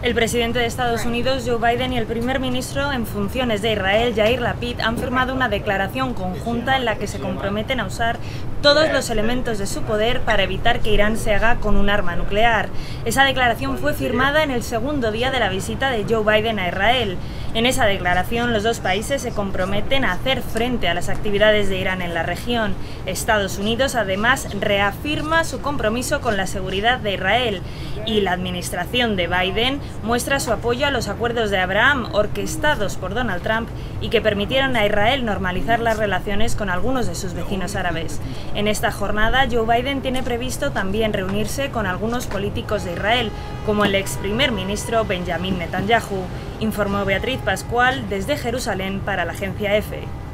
El presidente de Estados Unidos, Joe Biden, y el primer ministro en funciones de Israel, Yair Lapid, han firmado una declaración conjunta en la que se comprometen a usar todos los elementos de su poder para evitar que Irán se haga con un arma nuclear. Esa declaración fue firmada en el segundo día de la visita de Joe Biden a Israel. En esa declaración, los dos países se comprometen a hacer frente a las actividades de Irán en la región. Estados Unidos, además, reafirma su compromiso con la seguridad de Israel y la administración de Biden muestra su apoyo a los acuerdos de Abraham orquestados por Donald Trump y que permitieron a Israel normalizar las relaciones con algunos de sus vecinos árabes. En esta jornada, Joe Biden tiene previsto también reunirse con algunos políticos de Israel, como el ex primer ministro Benjamin Netanyahu, informó Beatriz Pascual desde Jerusalén para la agencia EFE.